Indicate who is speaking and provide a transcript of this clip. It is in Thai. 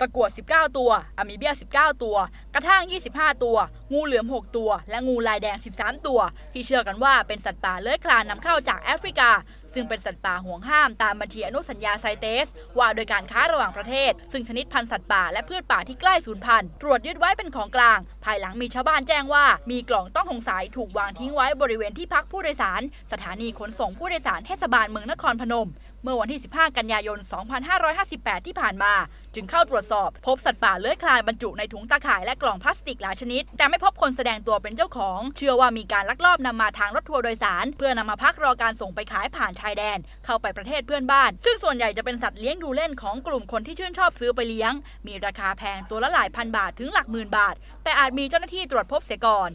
Speaker 1: ตะกวด 19 ตัว อะมีเบีย 19 ตัว กระทั่ง 25 ตัว งูเหลือม 6 ตัว และงูลายแดง 13 ตัว ที่เชื่อกันว่าเป็นสัตว์ป่าเลื้อยคลานนำเข้าจากแอฟริกา ซึ่งเป็นสัตว์ป่าห่วงห้ามตามบัญชีอนุสัญญาไซเตส ว่าโดยการค้าระหว่างประเทศ ซึ่งชนิดพันธุ์สัตว์ป่าและพืชป่าที่ใกล้สูญพันธุ์ ตรวจยึดไว้เป็นของกลาง ภายหลังมีชาวบ้านแจ้งว่า มีกล่องต้องสงสัยถูกวางทิ้งไว้บริเวณที่พักผู้โดยสาร สถานีขนส่งผู้โดยสารเทศบาลเมืองนครพนม เมื่อวันที่ 15 กันยายน 2558 ที่ผ่านมา จึงเข้าตรวจสอบ พบสัตว์ป่าเลื้อยคลานบรรจุในถุงตาข่ายและกล่องพลาสติกหลายชนิด แต่ไม่พบคนแสดงตัวเป็นเจ้าของ เชื่อว่ามีการลักลอบนำมาทางรถทัวร์โดยสาร เพื่อนำมาพักรอการส่งไปขายผ่านชายแดน เข้าไปประเทศเพื่อนบ้าน ซึ่งส่วนใหญ่จะเป็นสัตว์เลี้ยงดูเล่นของกลุ่มคนที่ชื่นชอบซื้อไปเลี้ยง มีราคาแพงตัวละหลายพันบาทถึงหลักหมื่นบาท แต่อาจมีเจ้าหน้าที่ตรวจพบเสียก่อน